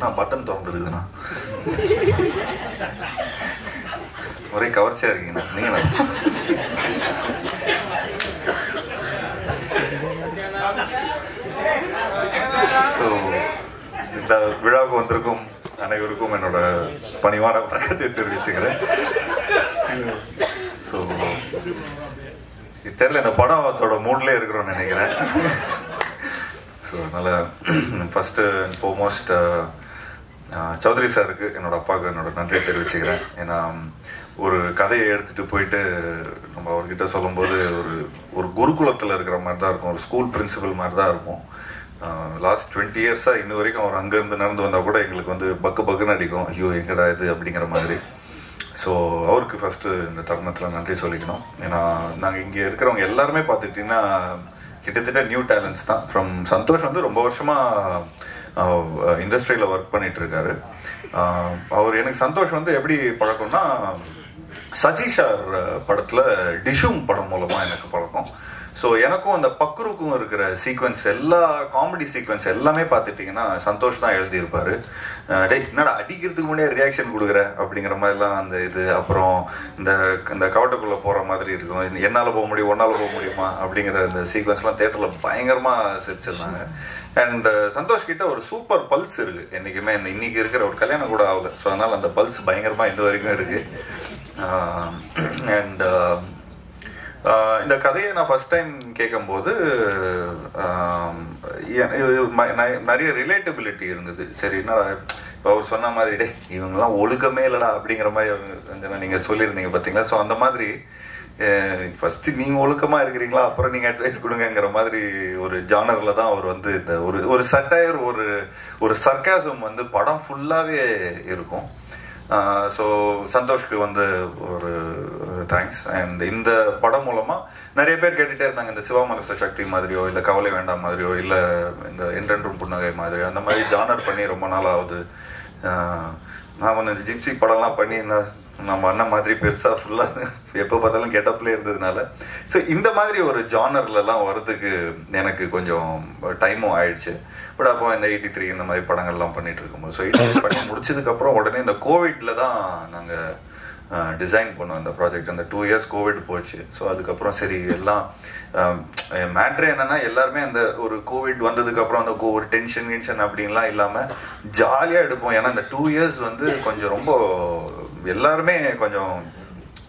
நான் பட்டன் திறந்துருக்குண்ணா. ஒரே கவர்ச்சியா இருக்கீங்கண்ணா. நீங்கள்? ஸோ இந்த விழாவுக்கு வந்திருக்கும் அனைவருக்கும் என்னோட பணிவான வணக்கத்தை தெரிவிச்சுக்கிறேன். ஸோ தெரியல இந்த படத்தோட மூட்லேயே இருக்கிறோம்னு நினைக்கிறேன். ஸோ அதனால் ஃபஸ்ட்டு அண்ட் ஃபோர்மோஸ்ட் சௌத்ரி சாருக்கு என்னோட அப்பாவுக்கு என்னோட நன்றியை தெரிவிச்சுக்கிறேன். ஏன்னா ஒரு கதையை எடுத்துட்டு போயிட்டு நம்ம அவர்கிட்ட சொல்லும்போது ஒரு ஒரு குருகுலத்தில் இருக்கிற மாதிரி தான் இருக்கும். ஒரு ஸ்கூல் பிரின்சிபல் மாதிரி தான் இருக்கும் லாஸ்ட் டுவெண்ட்டி இயர்ஸாக இன்ன வரைக்கும் அவர் அங்கேருந்து நடந்து வந்தால் கூட எங்களுக்கு வந்து பக்கு பக்குன்னு அடிக்கும். ஐயோ எங்கடா இது அப்படிங்கிற மாதிரி. ஸோ அவருக்கு ஃபஸ்ட்டு இந்த தருணத்தில் நன்றி சொல்லிக்கணும். ஏன்னா நாங்கள் இங்கே இருக்கிறவங்க எல்லாருமே பார்த்துக்கிட்டிங்கன்னா கிட்டத்தட்ட நியூ டேலண்ட்ஸ் தான். ஃப்ரம் சந்தோஷ் வந்து ரொம்ப வருஷமாக இண்டஸ்ட்ரியில் ஒர்க் பண்ணிட்டு இருக்காரு அவர் எனக்கு சந்தோஷ் வந்து எப்படி பழக்கம்னா சசிஷார் படத்தில் டிஷும் படம் மூலமாக எனக்கு பழக்கம். ஸோ எனக்கும் அந்த பக்ருக்கும் இருக்கிற சீக்வன்ஸ் எல்லா காமெடி சீக்வன்ஸ் எல்லாமே பார்த்துட்டிங்கன்னா சந்தோஷ் தான் எழுதியிருப்பாரு. டே டேய் என்னடா அடிக்கிறதுக்கு முன்னாடியே ரியாக்ஷன் கொடுக்குற? அப்படிங்கிற மாதிரிலாம் அந்த இது அப்புறம் இந்த இந்த கவட்டக்குள்ளே போகிற மாதிரி இருக்கும். என்னால் போக முடியும்? ஒன்னால் போக முடியுமா? அப்படிங்கிற அந்த சீக்வன்ஸ்லாம் தேட்டரில் பயங்கரமாக சிரிச்சிருந்தாங்க. அண்ட் சந்தோஷ் கிட்ட ஒரு சூப்பர் பல்ஸ் இருக்கு. என்னைக்குமே இந்த இன்னைக்கு இருக்கிற ஒரு கல்யாணம் கூட ஆகல. ஸோ அதனால அந்த பல்ஸ் பயங்கரமாக இன்ன வரைக்கும் இருக்கு. அண்ட் இந்த கதையை நான் ஃபர்ஸ்ட் டைம் கேட்கும்போது நிறைய ரிலேட்டபிலிட்டி இருந்தது. சரி என்ன இப்போ அவர் சொன்ன மாதிரி டே இவங்கெல்லாம் ஒழுக்கமே இல்லடா அப்படிங்கிற மாதிரி நீங்கள் சொல்லியிருந்தீங்க பார்த்தீங்களா ஸோ அந்த மாதிரி ஃபஸ்ட்டு நீங்கள் ஒழுக்கமாக இருக்கிறீங்களா? அப்புறம் நீங்கள் அட்வைஸ் கொடுங்கங்கிற மாதிரி ஒரு ஜானரில் தான் அவர் வந்து இந்த ஒரு ஒரு சட்டையர் ஒரு ஒரு சர்க்காசம் வந்து படம் ஃபுல்லாகவே இருக்கும். ஸோ சந்தோஷ்க்கு வந்து ஒரு தேங்க்ஸ் அண்ட் இந்த படம் மூலமாக நிறைய பேர் கேட்டுகிட்டே இருந்தாங்க. இந்த சிவாமரச சக்தி மாதிரியோ இல்லை கவலை வேண்டாம் மாதிரியோ இல்லை இந்த என்றென்றும் புன்னகை மாதிரியோ அந்த மாதிரி ஜானர் பண்ணி ரொம்ப நாள் ஆகுது. நான் வந்து இந்த ஜிப்சி படம்லாம் பண்ணி நான் நம்ம அண்ணன் மாதிரி பெருசா ஃபுல்லா எப்போ பார்த்தாலும் கெட்டப்ல இருந்ததுனால. ஸோ இந்த மாதிரி ஒரு ஜானர்லலாம் வர்றதுக்கு எனக்கு கொஞ்சம் டைமும் ஆயிடுச்சு. பட் அப்போ இந்த எயிட்டி த்ரீ இந்த மாதிரி படங்கள்லாம் பண்ணிட்டு இருக்கும்போது. ஸோ எயிட்டி பண்ணி முடிச்சதுக்கு அப்புறம் உடனே இந்த கோவிட்ல தான் நாங்கள் டிசைன் பண்ணோம் அந்த ப்ராஜெக்ட் அந்த டூ இயர்ஸ் கோவிட் போச்சு. ஸோ அதுக்கப்புறம் சரி எல்லாம் மேட்ரு என்னன்னா எல்லாருமே அந்த ஒரு கோவிட் வந்ததுக்கு அப்புறம் அந்த ஒரு டென்ஷன் கின்ஷன் அப்படின்லாம் இல்லாம ஜாலியா எடுப்போம். ஏன்னா இந்த டூ இயர்ஸ் வந்து கொஞ்சம் ரொம்ப எல்லாருமே கொஞ்சம்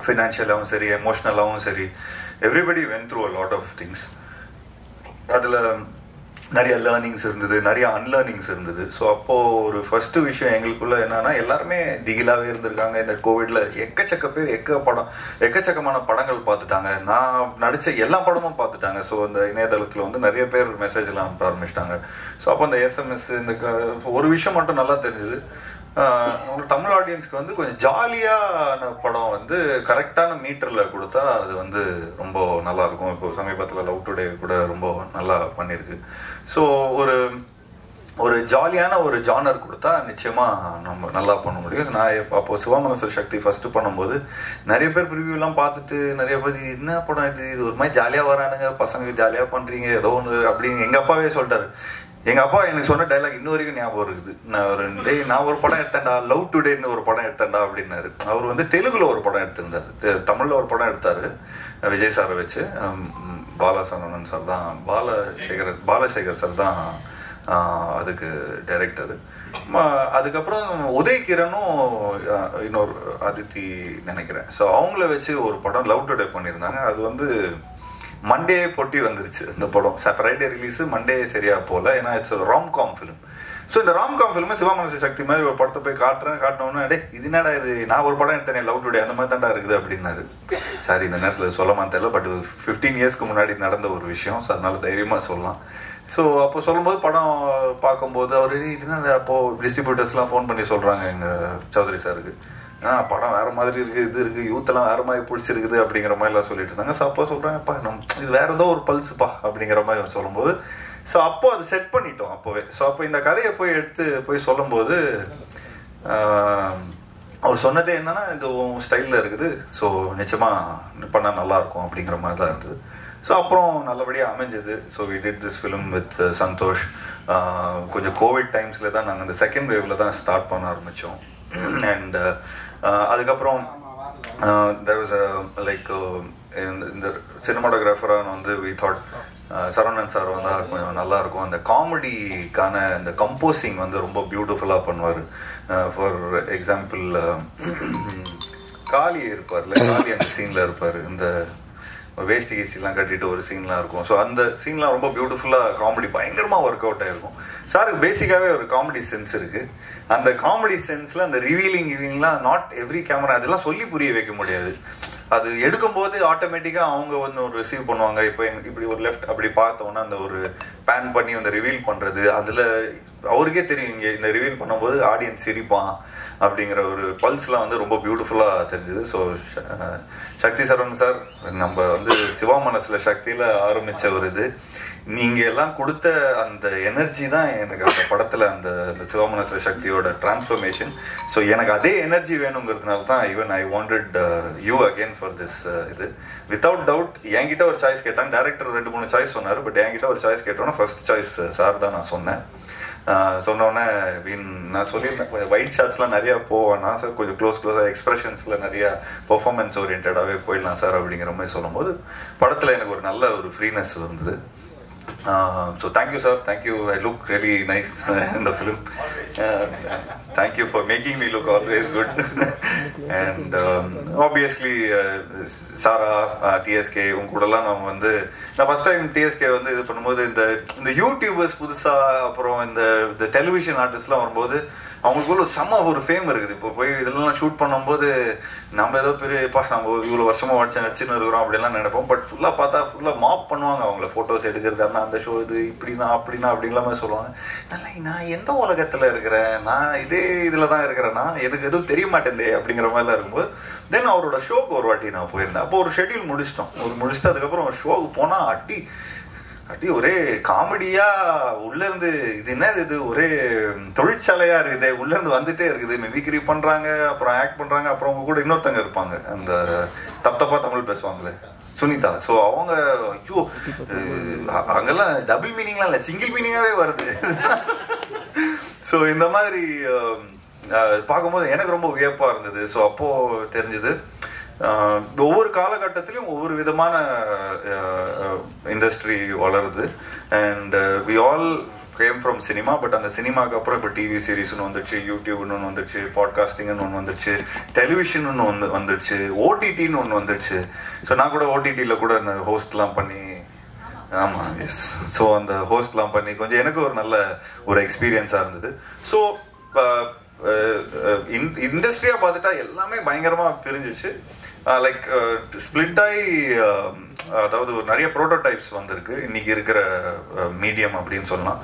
ஃபினான்ஷியலாகவும் சரி எமோஷ்னலாகவும் சரி everybody went through a lot of things அதில் நிறைய லேர்னிங்ஸ் இருந்தது நிறைய அன்லேர்னிங்ஸ் இருந்தது. ஸோ அப்போது ஒரு ஃபஸ்ட்டு விஷயம் எங்களுக்குள்ள என்னன்னா எல்லாருமே திகிலாகவே இருந்திருக்காங்க. இந்த கோவிடில் எக்கச்சக்க பேர் எக்க படம் எக்கச்சக்கமான படங்கள் பார்த்துட்டாங்க. நான் நடித்த எல்லா படமும் பார்த்துட்டாங்க. ஸோ இந்த இணையதளத்தில் வந்து நிறைய பேர் மெசேஜ்லாம் அனுப்ப ஆரம்பிச்சிட்டாங்க. ஸோ அப்போ அந்த எஸ்எம்எஸ் இந்த க- ஒரு விஷயம் மட்டும் நல்லா தெரிஞ்சுது. தமிழ் ஆடியன்ஸ்க்கு வந்து கொஞ்சம் ஜாலியான படம் வந்து கரெக்டான மீட்டரில் கொடுத்தா அது வந்து ரொம்ப நல்லா இருக்கும் இப்போ சமீபத்தில் லவ் டுடே கூட ரொம்ப நல்லா பண்ணியிருக்கு. ஸோ ஒரு ஒரு ஜாலியான ஒரு ஜானர் கொடுத்தா நிச்சயமாக நம்ம நல்லா பண்ண முடியும். நான் அப்போ சிவமனசர் சக்தி ஃபஸ்ட்டு பண்ணும்போது நிறைய பேர் ப்ரிவியூலாம் பார்த்துட்டு நிறைய பேர் இது என்ன படம் இது? இது ஒரு மாதிரி ஜாலியாக வரானுங்க. பசங்க ஜாலியாக பண்ணுறீங்க ஏதோ ஒன்று அப்படின்னு எங்கள் அப்பாவே சொல்லிட்டாரு. எங்க அப்பா எனக்கு சொன்ன டைலாக் இன்ன வரைக்கும் ஞாபகம் இருக்குது. நான் ஒரு டே நான் ஒரு படம் எடுத்தேன்டா லவ் டுடேன்னு ஒரு படம் எடுத்தேன்டா அப்படின்னாரு. அவர் வந்து தெலுங்குல ஒரு படம் எடுத்திருந்தாரு. தெ- தமிழ்ல ஒரு படம் எடுத்தாரு. விஜய் சாரை வச்சு ஹம், சார் தான் பாலசேகர் பாலசேகர் சார் தான் அதுக்கு டைரக்டர் அதுக்கப்புறம் உதயகிரனும் இன்னொரு அதித்தி நினைக்கிறேன். ஸோ அவங்கள வச்சு ஒரு படம் லவ் டுடே பண்ணியிருந்தாங்க. அது வந்து மண்டே பொட்டி வந்துருச்சு இந்த படம். ஃப்ரைடே ரிலீஸ் மண்டே சரியா போல. ஏன்னா it's rom com film so இந்த rom com film Sivamanasu Sakthi மாதிரி ஒரு படத்தை போய் காட்டுறேன் காட்டினோன்னு டே இது என்னடா இது? நான் ஒரு படம் எடுத்தேன் லவ் டுடே அந்த மாதிரி தான்டா இருக்குது அப்படின்னாரு. சாரி இந்த நேரத்தில் சொல்லமா தெரியல பட் ஃபிஃப்டீன் இயர்ஸ்க்கு முன்னாடி நடந்த ஒரு விஷயம் ஸோ அதனால தைரியமாக சொல்லலாம். ஸோ அப்போ சொல்லும்போது படம் பார்க்கும்போது அவர் இது என்ன அப்போ டிஸ்ட்ரிபியூட்டர்ஸ்லாம் ஃபோன் பண்ணி சொல்கிறாங்க எங்கள் சௌத்ரி சாருக்கு. ஆனால் படம் வேற மாதிரி இருக்குது இது இருக்குது யூத்தெல்லாம் வேறு வேற மாதிரி பிடிச்சிருக்குது அப்படிங்கிற மாதிரிலாம் சொல்லிட்டு இருந்தாங்க. ஸோ அப்போ சொல்கிறாங்கப்பா நம் இது வேற ஏதோ ஒரு பல்ஸுப்பா அப்படிங்கிற மாதிரி சொல்லும்போது ஸோ அப்போ அது செட் பண்ணிட்டோம் அப்போவே. ஸோ அப்போ இந்த கதையை போய் எடுத்து போய் சொல்லும்போது அவர் சொன்னதே என்னன்னா இது ஸ்டைலில் இருக்குது. ஸோ நிச்சயமா பண்ணால் நல்லா இருக்கும் அப்படிங்கிற மாதிரி தான் இருந்தது. ஸோ அப்புறம் நல்லபடியாக அமைஞ்சது. So we did this film with Santosh கொஞ்சம் கோவிட் டைம்ஸில் தான் நாங்கள் இந்த செகண்ட் வேவ்ல தான் ஸ்டார்ட் பண்ண ஆரம்பித்தோம் அண்ட் Uh, அதுக்கப்புறம் தேர் வாஸ் லைக் இந்த சினிமாட்டோகிராஃபராக வந்து we thought uh, Saravanan sir வந்தால் கொஞ்சம் நல்லா இருக்கும். அந்த காமெடிக்கான அந்த கம்போசிங் வந்து ரொம்ப பியூட்டிஃபுல்லாக பண்ணுவார். ஃபார் எக்ஸாம்பிள் காளி இருப்பார்ல காளி அந்த சீனில் இருப்பார். இந்த வேஷ்டி கீஸ்டிலாம் கட்டிட்டு ஒரு சீன்லாம் இருக்கும். ஸோ அந்த சீன்லாம் ரொம்ப பியூட்டிஃபுல்லாக காமெடி பயங்கரமாக ஒர்க் அவுட் ஆயிருக்கும் சாருக்கு பேசிக்காகவே ஒரு காமெடி சென்ஸ் இருக்கு. அந்த காமெடி சென்ஸில் அந்த ரிவீலிங் இவிங்லாம் நாட் எவ்ரி கேமரா அதெல்லாம் சொல்லி புரிய வைக்க முடியாது. அது எடுக்கும்போது ஆட்டோமேட்டிக்காக அவங்க வந்து ஒரு ரிசீவ் பண்ணுவாங்க. இப்போ எனக்கு இப்படி ஒரு லெஃப்ட் அப்படி பார்த்தோன்னா அந்த ஒரு பேன் பண்ணி அந்த ரிவீல் பண்ணுறது அதில் அவருக்கே தெரியும் இங்கே இந்த ரிவீல் பண்ணும்போது ஆடியன்ஸ் சிரிப்பான். அப்படிங்கிற ஒரு பல்ஸ்லாம் வந்து ரொம்ப பியூட்டிஃபுல்லாக தெரிஞ்சுது. ஸோ சக்தி சரவணன் சார் நம்ம வந்து சிவா மனசில் சக்தியில் ஆரம்பித்த ஒரு இது. நீங்கள் எல்லாம் கொடுத்த அந்த எனர்ஜி தான் எனக்கு அந்த படத்தில் அந்த அந்த சிவமனசுல சக்தியோட டிரான்ஸ்ஃபர்மேஷன் ஸோ எனக்கு அதே எனர்ஜி வேணுங்கிறதுனால தான் even I wanted you again for this இது. வித்தவுட் டவுட் என்கிட்ட ஒரு சாய்ஸ் கேட்டாங்க. டேரக்டர் ரெண்டு மூணு சாய்ஸ் சொன்னார். பட் என்கிட்ட ஒரு சாய்ஸ் கேட்டோன்னா ஃபர்ஸ்ட் சாய்ஸ் uh, சார் தான் நான் சொன்னேன். சொன்னோன்னே வீண் நான் சொல்லியிருந்தேன் கொஞ்சம் ஒயிட் ஷார்ட்ஸ்லாம் நிறையா போவேன்னா சார் கொஞ்சம் க்ளோஸ் க்ளோஸாக எக்ஸ்பிரஷன்ஸில் நிறையா பெர்ஃபார்மன்ஸ் ஓரியன்டாகவே போயிடலாம் சார் அப்படிங்கிற மாதிரி சொல்லும்போது படத்தில் எனக்கு ஒரு நல்ல ஒரு ஃப்ரீனஸ் இருந்தது. So thank you sir thank you I look really nice இந்த the film thank you for making me look always good and obviously Sarah TSK உங்க கூடலாம் நம்ம வந்து நான் ஃபர்ஸ்ட் டைம் டிஎஸ்கே வந்து இது பண்ணும்போது இந்த இந்த யூடியூபர்ஸ் புதுசாக அப்புறம் இந்த இந்த டெலிவிஷன் ஆர்டிஸ்ட்லாம் வரும்போது அவங்களுக்குள்ள செம்ம ஒரு ஃபேம் இருக்குது. இப்போ போய் இதெல்லாம் ஷூட் பண்ணும்போது நம்ம ஏதோ பெரியப்பா நம்ம இவ்வளோ வருஷமா வச்சு நடிச்சுன்னு இருக்கிறோம் அப்படிலாம் நினைப்போம். பட் ஃபுல்லாக பார்த்தா ஃபுல்லாக மாப் பண்ணுவாங்க அவங்கள. ஃபோட்டோஸ் எடுக்கிறது அண்ணா அந்த ஷோ இது இப்படின்னா அப்படின்னா அப்படிங்கிற மாதிரி சொல்லுவாங்க. நல்லா நான் எந்த உலகத்தில் இருக்கிறேன்? நான் இதே இதில் தான் இருக்கிறேன்னா எனக்கு எதுவும் தெரிய மாட்டேந்தே அப்படிங்கிற மாதிரிலாம் இருக்கும்போது தென் அவரோட ஷோக்கு ஒரு வாட்டி நான் போயிருந்தேன். அப்போ ஒரு ஷெட்யூல் முடிச்சிட்டோம். ஒரு முடிச்சுட்டு அதுக்கப்புறம் ஷோக்கு போனால் அட்டி அடி ஒரே காமெடியா உள்ள இருந்து இது என்னது இது? ஒரே தொழிற்சாலையா இருக்குது. உள்ள இருந்து வந்துட்டே இருக்குது. மிமிக்ரி பண்றாங்க அப்புறம் ஆக்ட் பண்றாங்க அப்புறம் அவங்க கூட இன்னொருத்தங்க இருப்பாங்க. அந்த தப் தப்பா தமிழ் பேசுவாங்களே. சுனிதா. ஸோ அவங்க ஐயோ அங்கெல்லாம் டபுள் மீனிங்லாம் இல்லை. சிங்கிள் மீனிங்காவே வருது. ஸோ இந்த மாதிரி பார்க்கும்போது எனக்கு ரொம்ப வியப்பா இருந்தது. ஸோ அப்போ தெரிஞ்சது ஒவ்வொரு காலகட்டத்திலையும் ஒவ்வொரு விதமான இண்டஸ்ட்ரி வளருது. And we all came from cinema but அந்த சினிமாக்கு அப்புறம் இப்போ டிவி சீரிஸ்னு வந்துச்சு யூடியூப்னு ஒன்று வந்துச்சு பாட்காஸ்டிங்னு ஒன்று வந்துச்சு டெலிவிஷன் ஒன்று வந்துடுச்சு ஓடிடின்னு ஒன்று வந்துடுச்சு ஸோ நான் கூட ஓடிடியில் கூட ஹோஸ்ட்லாம் பண்ணி ஆமாம் எஸ் ஸோ அந்த ஹோஸ்ட்லாம் பண்ணி கொஞ்சம் எனக்கு ஒரு நல்ல ஒரு எக்ஸ்பீரியன்ஸாக இருந்தது. ஸோ இண்டஸ்ட்ரியாக பார்த்துட்டா எல்லாமே பயங்கரமாக பிரிஞ்சிச்சு. லைக் ஸ்பிளிட் ஆகி அதாவது ஒரு நிறைய ப்ரோட்டோடைப்ஸ் வந்திருக்கு. இன்னைக்கு இருக்கிற மீடியம் அப்படின்னு சொல்லலாம்.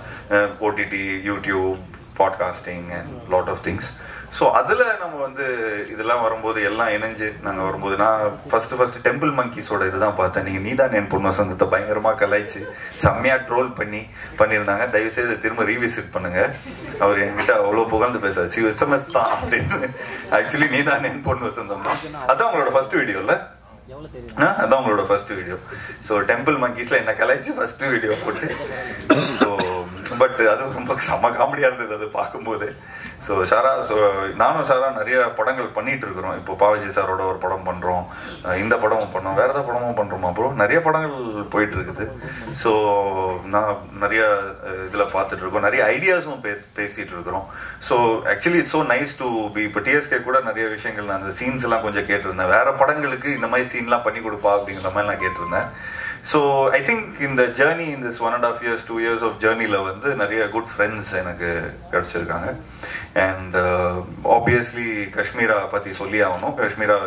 OTT YouTube podcasting and lot of things so அதில் நம்ம வந்து இதெல்லாம் வரும்போது எல்லாம் இணைஞ்சு நாங்கள் வரும்போது நான் ஃபஸ்ட்டு ஃபஸ்ட்டு டெம்பிள் மங்கீஸோட இதுதான் பார்த்தேன். நீங்கள் நீதான் என் பொண்ணு வசந்தத்தை பயங்கரமாக கலாய்ச்சி செம்மையாக ட்ரோல் பண்ணி பண்ணியிருந்தாங்க. தயவுசெய்து திரும்ப ரீவிசிட் பண்ணுங்க. அவர் என்கிட்ட அவ்வளோ புகழ்ந்து பேசாரு சி எஸ்எம்எஸ் தான் அப்படின்னு ஆக்சுவலி நீதான் என் பொண்ணு வசந்தம் தான் அதான் உங்களோட ஃபர்ஸ்ட் வீடியோவில் அதான் உங்களோட ஃபர்ஸ்ட் வீடியோ ஸோ டெம்பிள் மங்கீஸ்ல என்ன கலாய்ச்சி ஃபர்ஸ்ட் வீடியோ போட்டு. ஸோ பட் அது ரொம்ப செம்ம காமெடியா இருந்தது அது பார்க்கும்போது. ஸோ ஷாரா ஸோ நானும் ஷாரா நிறைய படங்கள் பண்ணிட்டு இருக்கிறோம். இப்போ பாவஜி சாரோட ஒரு படம் பண்றோம். இந்த படமும் பண்ணோம். வேற ஏதாவது படமும் பண்றோமா அப்புறம் நிறைய படங்கள் போயிட்டு இருக்குது. ஸோ நான் நிறைய இதில் பார்த்துட்டு இருக்கோம். நிறைய ஐடியாஸும் பே பேசிட்டு இருக்கிறோம். So actually it's so nice to be இப்போ டிஎஸ்கே கூட நிறைய விஷயங்கள் நான் அந்த சீன்ஸ் எல்லாம் கொஞ்சம் கேட்டிருந்தேன். வேற படங்களுக்கு இந்த மாதிரி சீன்லாம் பண்ணி கொடுப்பா அப்படிங்கிற மாதிரி நான் கேட்டிருந்தேன். ஸோ ஐ திங்க் இந்த ஜேர்னி இந்த one and half years two years of ஜேர்னியில் வந்து நிறைய குட் ஃப்ரெண்ட்ஸ் எனக்கு கிடச்சிருக்காங்க. அண்ட் uh, ஆப்வியஸ்லி காஷ்மீரா பற்றி சொல்லி ஆகணும். காஷ்மீரா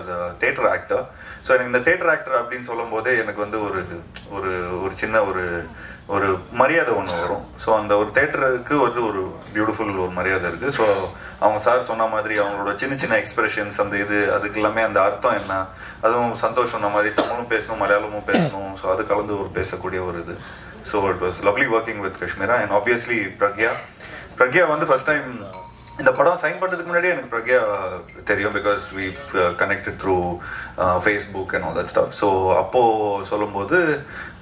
தேட்டர் ஆக்டர் ஸோ எனக்கு இந்த தேட்டர் ஆக்டர் அப்படின்னு சொல்லும் போதே எனக்கு வந்து ஒரு ஒரு ஒரு சின்ன ஒரு ஒரு மரியாதை ஒன்று வரும். ஸோ அந்த ஒரு தேட்டருக்கு வந்து ஒரு பியூட்டிஃபுல் ஒரு மரியாதை இருக்குது ஸோ அவங்க சார் சொன்ன மாதிரி அவங்களோட சின்ன சின்ன எக்ஸ்பிரஷன்ஸ் அந்த இது அதுக்கு எல்லாமே அந்த அர்த்தம் என்ன? அதுவும் சந்தோஷம் சொன்ன மாதிரி தமிழும் பேசணும் மலையாளமும் பேசணும். ஸோ அது கலந்து ஒரு பேசக்கூடிய ஒரு இது. So it was lovely working with Kashmira and obviously Pragya Pragya வந்து ஃபர்ஸ்ட் டைம் இந்த படம் சைன் பண்ணுறதுக்கு முன்னாடி எனக்கு பிரக்யா தெரியும் because we connected through Facebook and all that stuff so அப்போது சொல்லும்போது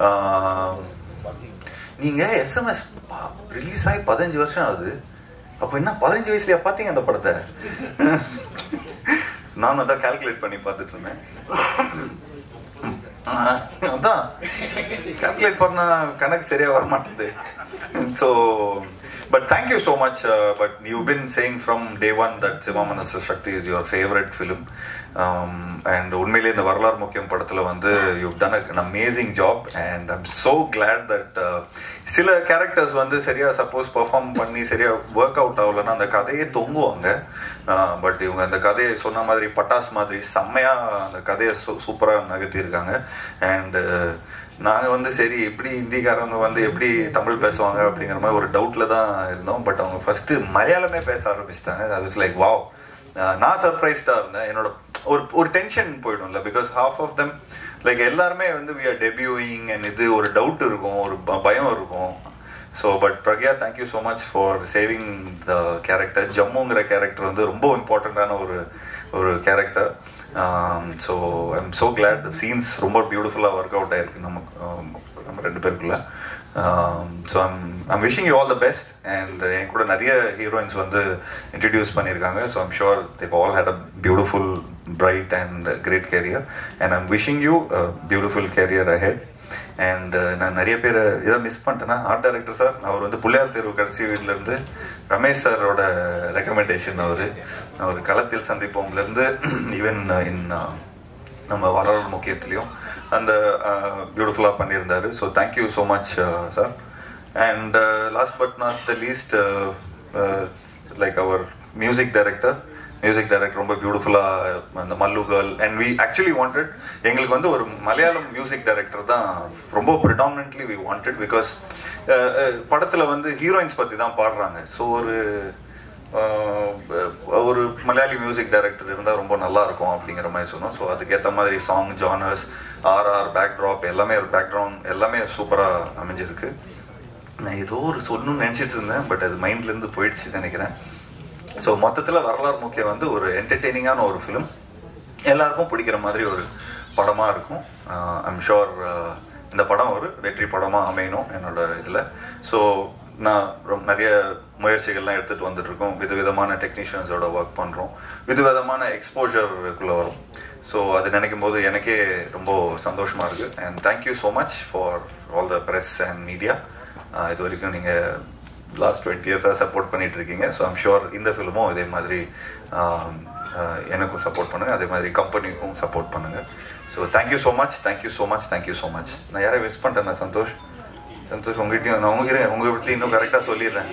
uh, நீங்கள் எஸ்எம்எஸ் ரிலீஸ் ஆகி பதினஞ்சு வருஷம் ஆகுது. அப்போ என்ன பதினஞ்சு வயசுலயா? பார்த்தீங்க அந்த படத்தை? நானும் அதான் கால்குலேட் பண்ணி பார்த்துட்டு இருந்தேன். அதான். கால்குலேட் பண்ண கணக்கு சரியா வர மாட்டேது so but thank you so much but you been saying from day one that Sivamanasa Sakthi is your favourite film Um, and உண்மையிலே இந்த வரலாறு முக்கியம் படத்தில் வந்து you done an amazing job and I'm so glad that சில characters வந்து சரியாக suppose perform பண்ணி சரியாக ஒர்க் அவுட் ஆகலைன்னா அந்த கதையே தொங்குவாங்க. Uh, பட் இவங்க அந்த கதையை சொன்ன மாதிரி பட்டாஸ் மாதிரி செம்மையாக அந்த கதையை சூ சூப்பராக நகர்த்தியிருக்காங்க. அண்ட் uh, நாங்கள் வந்து சரி எப்படி ஹிந்திக்காரங்க வந்து எப்படி தமிழ் பேசுவாங்க அப்படிங்கிற மாதிரி ஒரு டவுட்டில் தான் இருந்தோம். பட் அவங்க ஃபஸ்ட்டு மலையாளமே பேச ஆரம்பிச்சிட்டாங்க. அது இஸ் லைக் வாவ் நான் சர்ப்ரைஸ்டாக இருந்தேன். என்னோட ஒரு ஒரு tension போயிடும்ல. Because half of them like எல்லாருமே வந்து வி ஆர் டெபியூயிங் அண்ட் இது ஒரு டவுட் இருக்கும் ஒரு பயம் இருக்கும். So but Pragya thank you so much for saving the character ஜம்முங்கிற character வந்து ரொம்ப இம்பார்ட்டண்ட்டான ஒரு ஒரு character so I am so glad scenes ரொம்ப பியூட்டிஃபுல்லாக ஒர்க் அவுட் ஆயிருக்கு நமக்கு um, நம்ம ரெண்டு பேருக்குள்ள. So I'm I'm wishing you all the best and என் கூட நிறைய ஹீரோயின்ஸ் வந்து இன்ட்ரடியூஸ் பண்ணியிருக்காங்க. So I'm sure they've all had a beautiful bright and great career and I'm wishing you beautiful career ahead and நான் நிறைய பேர் இதை miss பண்ணிட்டேன்னா art director sir அவர் வந்து புள்ளியார் தேர்வு கடைசி வீட்டிலேருந்து ரமேஷ் சாரோட ரெக்கமெண்டேஷன் அவர். அவர் களத்தில் சந்திப்போம்லேருந்து ஈவன் இன் uh, uh, நம்ம வரலாறு முக்கியத்துலையும் அந்த uh, பியூட்டிஃபுல்லாக பண்ணியிருந்தாரு. So thank you so much sir and last but not the least like our music director music director ரொம்ப பியூட்டிஃபுல்லாக அந்த Mallu girl and we actually wanted எங்களுக்கு வந்து ஒரு மலையாளம் மியூசிக் டைரக்டர் தான் ரொம்ப ப்ரிடாமினன்ட்லி வி வாண்டட் பிகாஸ் படத்தில் வந்து ஹீரோயின்ஸ் பற்றி தான் பாடுறாங்க. ஸோ ஒரு ஒரு மலையாளி மியூசிக் டைரக்டர் இருந்தால் ரொம்ப நல்லா இருக்கும் அப்படிங்கிற மாதிரி சொன்னோம். ஸோ அதுக்கேற்ற மாதிரி சாங் ஜானர்ஸ் ஆர்ஆர் பேக்ட்ராப் எல்லாமே ஒரு பேக்ரவுண்ட் எல்லாமே சூப்பராக அமைஞ்சிருக்கு. நான் ஏதோ ஒரு சொல்லணும்னு நினச்சிட்டு இருந்தேன் பட் அது மைண்ட்லேருந்து போயிடுச்சுன்னு நினைக்கிறேன். ஸோ மொத்தத்தில் வரலாறு முக்கியம் வந்து ஒரு என்டர்டெய்னிங்கான ஒரு ஃபிலிம் எல்லாருக்கும் பிடிக்கிற மாதிரி ஒரு படமாக இருக்கும். ஐம் ஷோர் இந்த படம் ஒரு வெற்றி படமாக அமையணும் என்னோட இதில். ஸோ நான் ரொம்ப நிறைய முயற்சிகள்லாம் எடுத்துகிட்டு வந்துட்டுருக்கோம் விதவிதமான டெக்னீஷியன்ஸோட ஒர்க் பண்ணுறோம் விதவிதமான எக்ஸ்போஷருக்குள்ளே வரும். ஸோ அது நினைக்கும் போது எனக்கே ரொம்ப சந்தோஷமாக இருக்குது and thank you so much for all the press and media இது வரைக்கும் நீங்கள் லாஸ்ட் டுவெண்ட்டி இயர்ஸாக சப்போர்ட் பண்ணிகிட்டு இருக்கீங்க ஸோ ஐம் ஷுர் இந்த ஃபிலிமும் இதே மாதிரி எனக்கும் சப்போர்ட் பண்ணுங்கள் அதே மாதிரி கம்பெனிக்கும் சப்போர்ட் பண்ணுங்க. So thank you so much thank you so much thank you so much நான் யாரையும் மிஸ் பண்ணிட்டேன் சந்தோஷ். சந்தோஷ் உங்ககிட்டயும் நான் உங்க உங்களை பற்றி இன்னும் கரெக்டாக சொல்லிடுறேன்.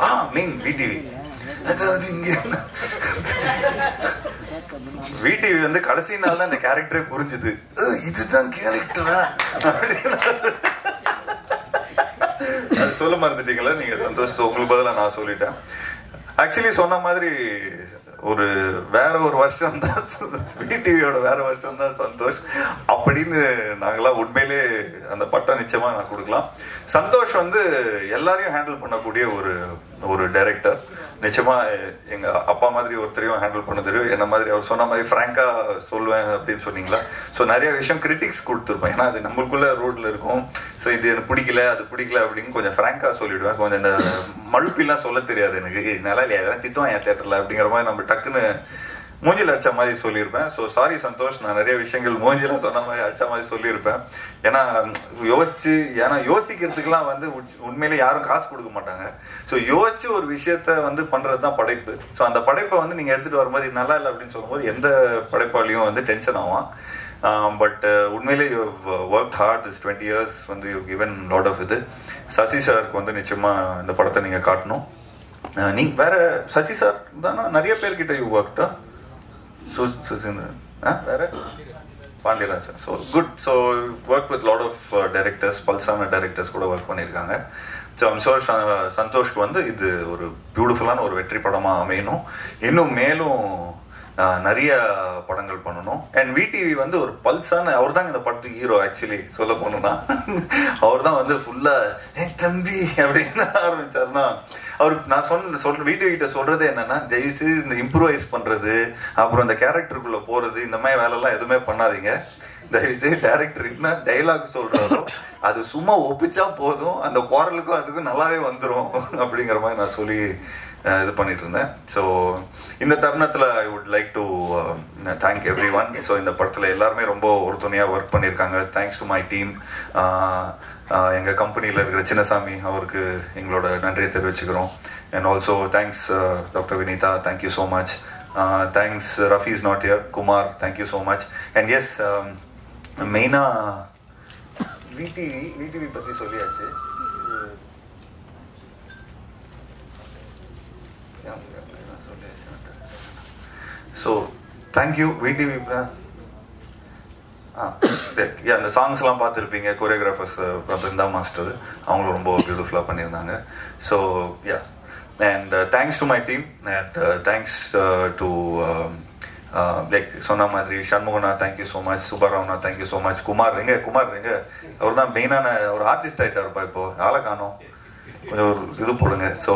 ஆ மீன் விடிவி அதாவது இங்கே விடிவி வந்து கடைசி நாள் தான் இந்த கேரக்டரே புரிஞ்சுது. "ஓ, இதுதான் கேரக்டரா அது சொல்ல மறந்துட்டீங்களா? நீங்க சந்தோஷம் உங்களுக்கு பதிலாக நான் சொல்லிட்டேன். ஆக்சுவலி சொன்ன மாதிரி ஒரு வேற ஒரு வருஷம் தான் டிவியோட வேற வருஷம் தான் சந்தோஷ். அப்படின்னு நாங்களாம் உண்மையிலே அந்த பட்டம் நிச்சயமா நான் கொடுக்கலாம். சந்தோஷ் வந்து எல்லாரையும் ஹேண்டில் பண்ணக்கூடிய ஒரு ஒரு டைரக்டர் நிச்சயமா எங்க அப்பா மாதிரி ஒருத்தரையும் ஹேண்டில் பண்ண தெரியும். என்ன மாதிரி அவர் சொன்ன மாதிரி ஃப்ராங்கா சொல்லுவேன் அப்படின்னு சொன்னீங்களா? ஸோ நிறைய விஷயம் கிரிட்டிக்ஸ் கொடுத்துருப்பேன் ஏன்னா அது நம்மளுக்குள்ள ரோட்ல இருக்கும். ஸோ இது எனக்கு பிடிக்கல அது பிடிக்கல அப்படின்னு கொஞ்சம் ஃப்ராங்கா சொல்லிடுவேன். கொஞ்சம் இந்த மழுப்பிலாம் சொல்ல தெரியாது எனக்கு. நல்லா இல்லையா? அதெல்லாம் திட்டுவான் என் தேட்டர்ல அப்படிங்கிற மாதிரி நம்ம டக்குன்னு மூஞ்சியில் அடித்த மாதிரி சொல்லியிருப்பேன். ஸோ சாரி சந்தோஷ் நான் நிறைய விஷயங்கள் மூஞ்சில சொன்ன மாதிரி அடித்த மாதிரி சொல்லியிருப்பேன். ஏன்னா யோசிச்சு ஏன்னா யோசிக்கிறதுக்கெல்லாம் வந்து உண்மையிலே யாரும் காசு கொடுக்க மாட்டாங்க. ஸோ யோசிச்சு ஒரு விஷயத்த வந்து பண்ணுறது தான் படைப்பு. ஸோ அந்த படைப்பை வந்து நீங்கள் எடுத்துகிட்டு வரும்போது நல்லா இல்லை அப்படின்னு சொல்லும்போது எந்த படைப்பாளியும் வந்து டென்ஷன் ஆகும் பட் உண்மையிலே you work hard this twenty years வந்து யூ கிவன் லாட் ஆஃப் இது. சசி சாருக்கு வந்து நிச்சயமாக இந்த படத்தை நீங்கள் காட்டணும். நீங்கள் நீங்க வேற சசி சார் தானே? நிறைய பேர்கிட்ட யூ ஒர்க்டா சுசீந்திரன் வேற? Pandiraj. Sir so good so work with lot of directors பல்சான directors கூட ஒர்க் பண்ணியிருக்காங்க ஸோ ஐம் ஷோர் சந்தோஷ்க்கு வந்து இது ஒரு பியூட்டிஃபுல்லான ஒரு வெற்றி படமாக அமையணும். இன்னும் மேலும் நிறைய படங்கள் பண்ணணும். அண்ட் விடிவி வந்து ஒரு பல்சான அவர் தான் இந்த படத்துக்கு ஹீரோ ஆக்சுவலி சொல்ல போனோம்னா அவர் தான் வந்து ஃபுல்லா ஏ தம்பி அப்படின்னு ஆரம்பிச்சாருன்னா அவர் நான் சொன்ன சொல் வீடியோ கிட்ட சொல்றது என்னன்னா ஜெயிச்சு இந்த இம்ப்ரூவைஸ் பண்றது அப்புறம் இந்த கேரக்டருக்குள்ள போறது இந்த மாதிரி வேலைலாம் எதுவுமே பண்ணாதீங்க. தயவுசெய்து டேரக்டர் என்ன டைலாக் சொல்றாரோ அது சும்மா ஒப்பிச்சா போதும் அந்த குரலுக்கும் அதுக்கும் நல்லாவே வந்துடும் அப்படிங்கிற மாதிரி நான் சொல்லி இது பண்ணிட்டு இருந்தேன். ஸோ இந்த தருணத்தில் I would like to thank everyone so இந்த படத்தில் எல்லாருமே ரொம்ப ஒருதுணையாக ஒர்க் பண்ணியிருக்காங்க. தேங்க்ஸ் டு மை டீம் எங்கள் கம்பெனியில் இருக்கிற சின்னசாமி அவருக்கு எங்களோட நன்றியை தெரிவிச்சுக்கிறோம். And also thanks doctor Vinitha thank you so much thanks Rafi is not here Kumar thank you so much and yes மெயினாக விடிவி விடிவி பற்றி சொல்லியாச்சு. ஸோ தேங்க்யூ விடிவி ஆ அந்த சாங்ஸ்லாம் பார்த்துருப்பீங்க கொரியோகிராஃபர்ஸ் பிருந்தா மாஸ்டர் அவங்களும் ரொம்ப பியூட்டிஃபுல்லாக பண்ணியிருந்தாங்க. So yeah and thanks to my team and thanks to like சொன்ன மாதிரி சண்முகனா thank you so much சுப்பராவனா thank you so much Kumar எங்க குமார் எங்க? அவர் தான் மெயினான ஒரு ஆர்டிஸ்ட் ஆகிட்டாருப்பா இப்போ. ஆளை காணோம். கொஞ்சம் ஒரு இது போடுங்க. So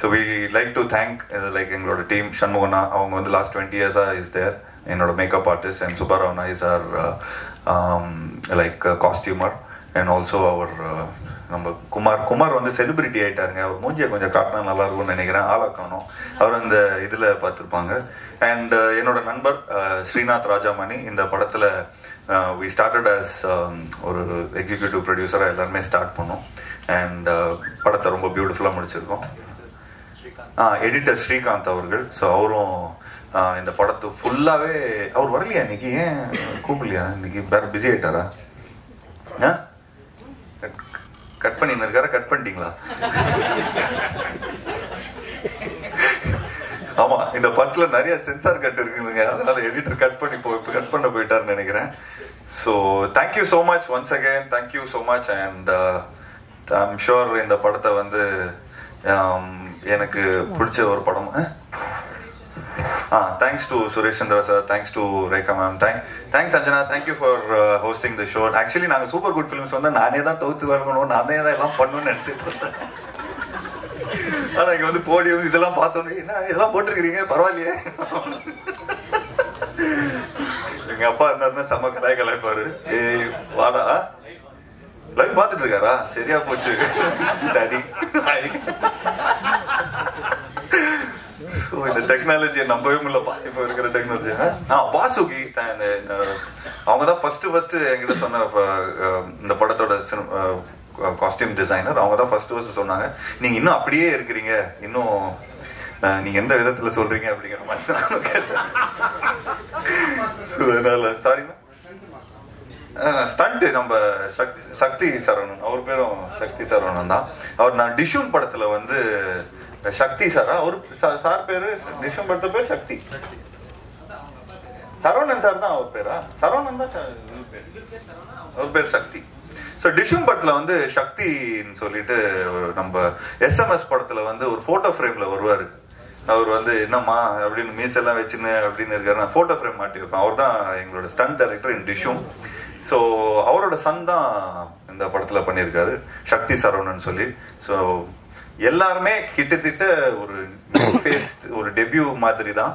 so we like to thank like எங்களோட டீம் ஷண்முகனா அவங்க வந்து லாஸ்ட் டுவெண்ட்டி இயர்ஸாக இஸ் தேர் என்னோட makeup artist and சுப்பாராவனா is are like costumer and also அவர் நம்ம குமார் குமார் வந்து செலிபிரிட்டி ஆயிட்டாருங்க. அவர் மூஞ்சியை கொஞ்சம் காட்டினா நல்லா இருக்கும்னு நினைக்கிறேன். ஆளா காணும். அவர் அந்த இதில் பார்த்துருப்பாங்க. அண்ட் uh, என்னோட நண்பர் uh, ஸ்ரீநாத் ராஜாமணி இந்த படத்தில் வி ஸ்டார்டட் அஸ் ஒரு எக்ஸிக்யூட்டிவ் ப்ரொடியூசராக எல்லாருமே ஸ்டார்ட் பண்ணோம். அண்ட் uh, படத்தை ரொம்ப பியூட்டிஃபுல்லாக முடிச்சிருக்கோம். ஆ எடிட்டர் ஸ்ரீகாந்த் அவர்கள். ஸோ அவரும் இந்த படத்து ஃபுல்லாகவே அவர் வரலையா இன்னைக்கு? ஏன் கூப்பிடலையா? இன்னைக்கு வேற பிஸி ஆயிட்டாரா? ஆ? கட் பண்ணின்னு இருக்காரா? கட் பண்ணிட்டீங்களா? ஆமா இந்த படத்துல நிறைய சென்சார் கட் இருக்குதுங்க. அதனால எடிட்டர் கட் பண்ணி போய் கட் பண்ண போயிட்டாருன்னு நினைக்கிறேன். So thank you so much once again thank you so much and I'm sure இந்த படத்தை வந்து um, எனக்கு பிடிச்ச ஒரு படம் ஆ? Thanks to Suresh Chandra sir thanks to Rekha ma'am thank thanks Anjana thank you for hosting the show actually நாங்கள் super good films வந்து நானே தான் தவிர்த்து வரணும் நானே தான் எல்லாம் பண்ணணும்னு நினச்சிட்டு இருந்தேன். ஆனால் இங்கே வந்து போடியம் இதெல்லாம் பார்த்தோன்னே என்ன இதெல்லாம் போட்டிருக்கிறீங்க? பரவாயில்லையே. எங்க அப்பா இருந்தாருன்னா செம கலாய் கலாய்ப்பாரு ஏய் வாடா. லைவ் பார்த்துட்டு இருக்காரா? சரியா போச்சு. டாடி ஸோ இந்த டெக்னாலஜியை நம்பவே முடியலப்பா இப்போ இருக்கிற டெக்னாலஜி ஆ வாசுகி இந்த- அவங்க தான் ஃபர்ஸ்ட் ஃபர்ஸ்ட் என்கிட்ட சொன்ன இந்த படத்தோட காஸ்டியூம் டிசைனர் அவங்க தான் ஃபர்ஸ்ட் ஃபர்ஸ்ட் சொன்னாங்க. நீங்க இன்னும் அப்படியே இருக்கிறீங்க. இன்னும் நீங்கள் நீங்க எந்த விதத்துல சொல்றீங்க அப்படிங்கிற மாதிரி கேட்டேன். அதனால சாரிண்ணா ஸ்டண்ட் நம்ம சக்தி சக்தி சரவணன். அவர் பேரும் சக்தி சரவணன் தான். அவர் நான் டிஷும் படத்துல வந்து சக்தி சாரா. அவர் சார் பேரு டிஷும் படத்து பேர் சக்தி. சரவணன் சார் தான் அவர் பேரா? சரவணன் தான் இவர் பேர். அவர் பேர் சக்தி. ஸோ டிஷும் படத்தில் வந்து சக்தின்னு சொல்லிட்டு ஒரு நம்ம எஸ்எம்எஸ் படத்தில் வந்து ஒரு ஃபோட்டோ ஃப்ரேமில் வருவார். அவர் வந்து என்னம்மா அப்படின்னு மீசெல்லாம் வச்சுன்னு அப்படின்னு இருக்காரு. நான் ஃபோட்டோ ஃப்ரேம் மாட்டி வைப்பேன் அவர் தான் எங்களோட stunt director in Dishoom so அவரோட சன் தான் இந்த படத்தில் பண்ணியிருக்காரு. சக்தி சரவணன் சொல்லி. ஸோ எல்லாருமே கிட்டத்தட்ட ஒரு ஃபேஸ் ஒரு டெபியூ மாதிரி தான்.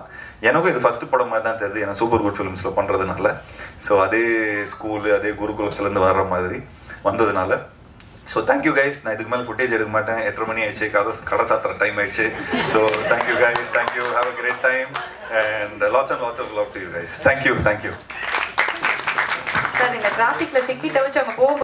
எனக்கும் இது ஃபர்ஸ்ட் படம் மாதிரி தான் தெரியுது. ஏன்னா சூப்பர் குட் ஃபிலிம்ஸில் பண்ணுறதுனால ஸோ அதே ஸ்கூலு அதே குருகுலத்துலேருந்து வர்ற மாதிரி வந்ததுனால. ஸோ தேங்க்யூ கைஸ் நான் இதுக்கு மேலே ஃபுட்டேஜ் எடுக்க மாட்டேன். எட்டரை மணி ஆயிடுச்சு. கதை கடை சாத்துற டைம் ஆயிடுச்சு. So thank you guys thank you have a great time and lots and lots of love to you guys thank you thank you sir இந்த டிராஃபிக்ல சிக்கி தவிச்சு அவங்க போகும்